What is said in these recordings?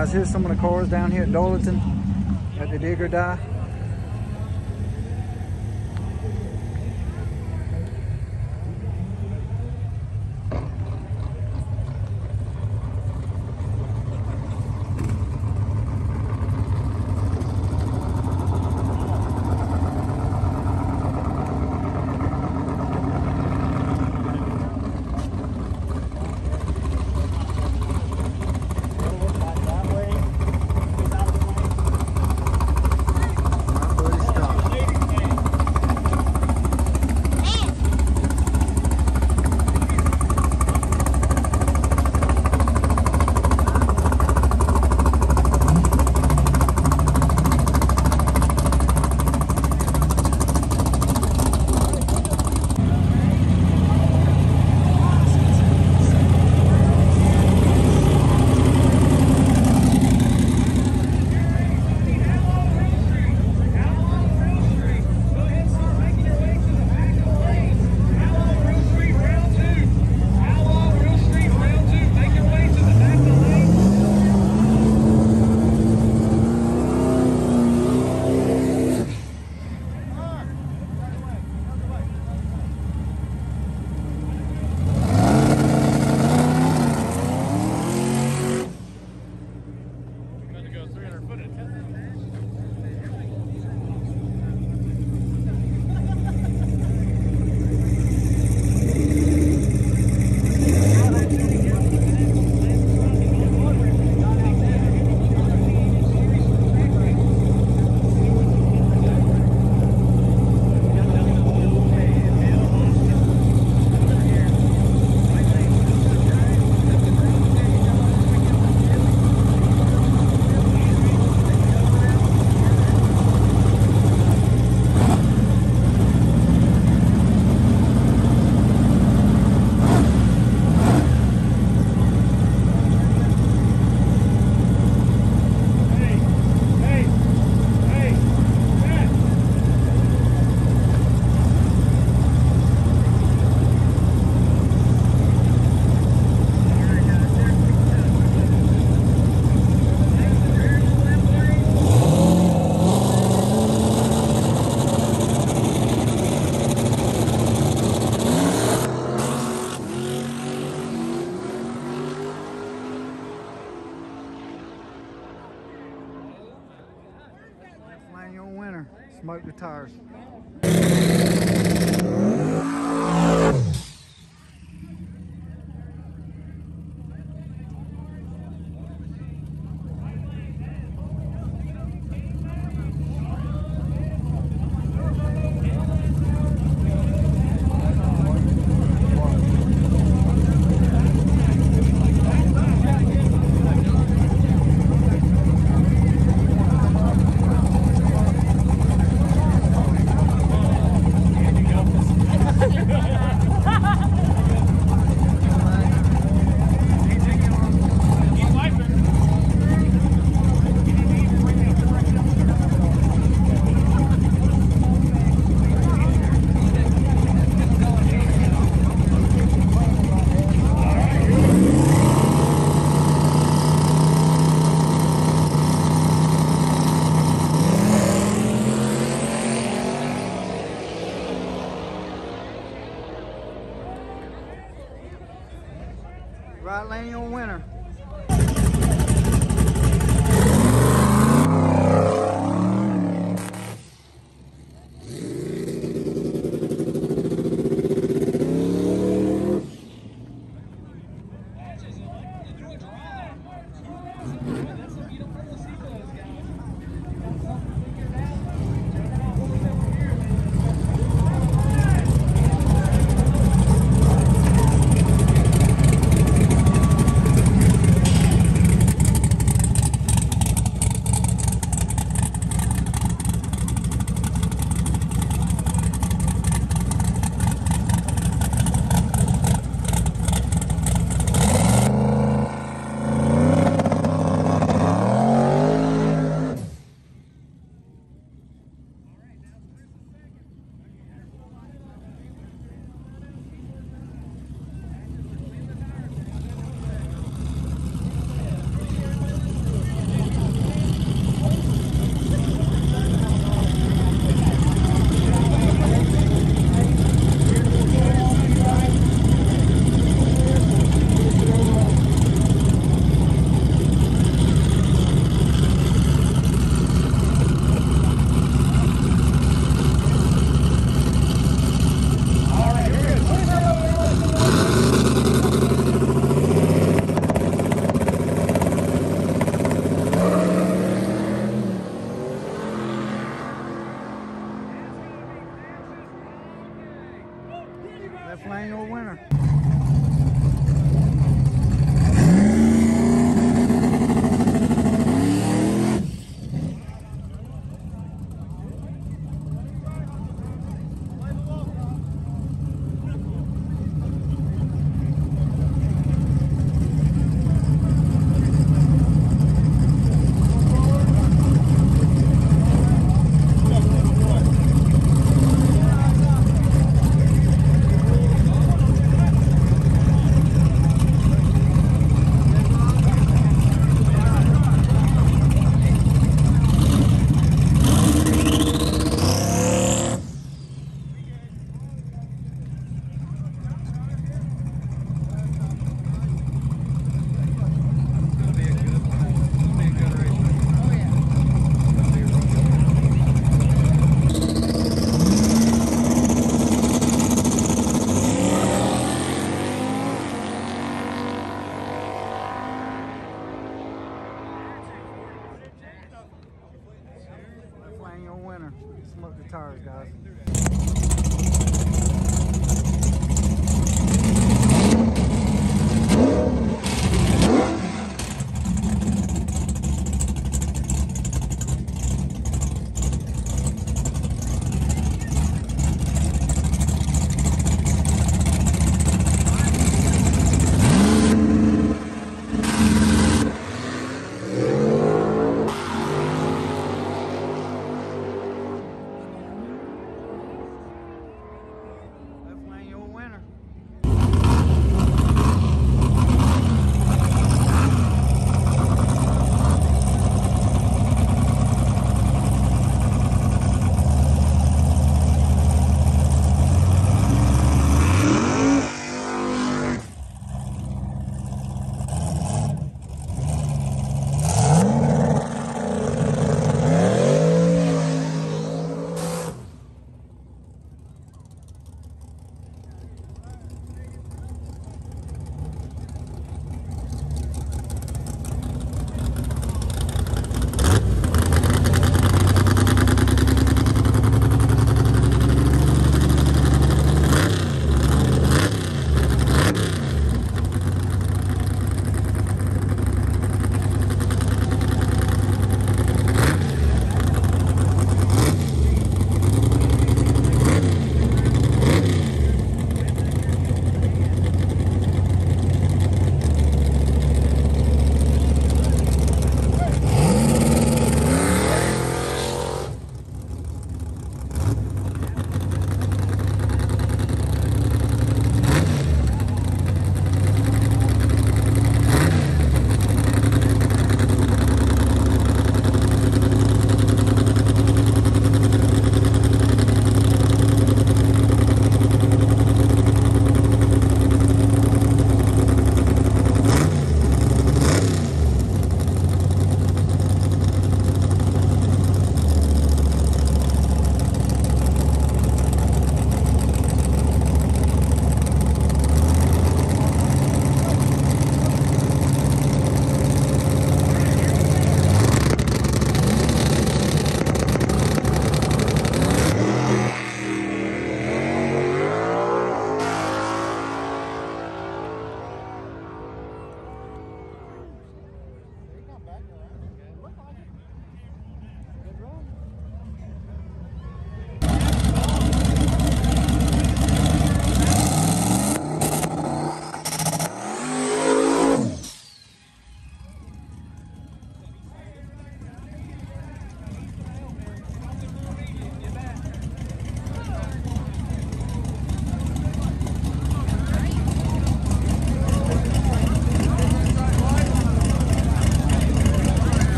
Guys, here's some of the cars down here at Darlington at the Dig or Die. Smoke the tires. They're old winner.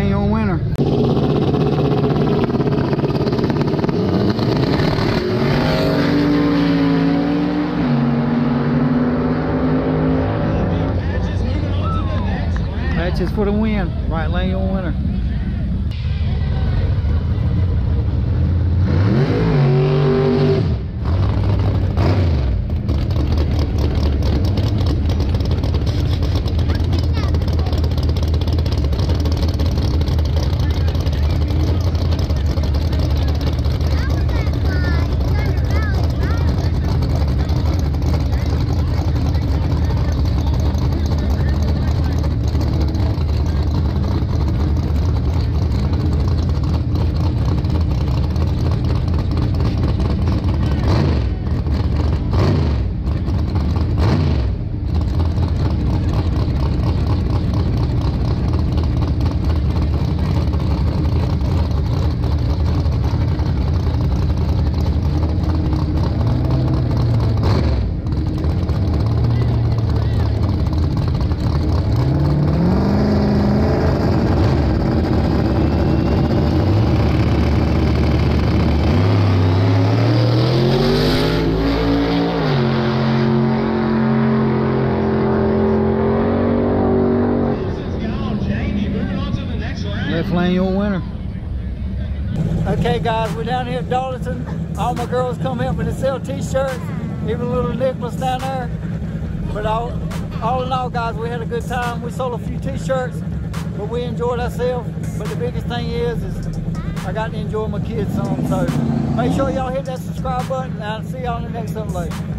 ain't. That's just for the win. Right lane your winner. Left lane, your winner. Okay, guys, we're down here at Darlington. All my girls come help me to sell t-shirts, even little Nicholas down there. But all, all in all, guys, we had a good time. We sold a few t-shirts, but we enjoyed ourselves. But the biggest thing is, is I got to enjoy my kids some. So make sure y'all hit that subscribe button, and I'll see y'all in the next upload.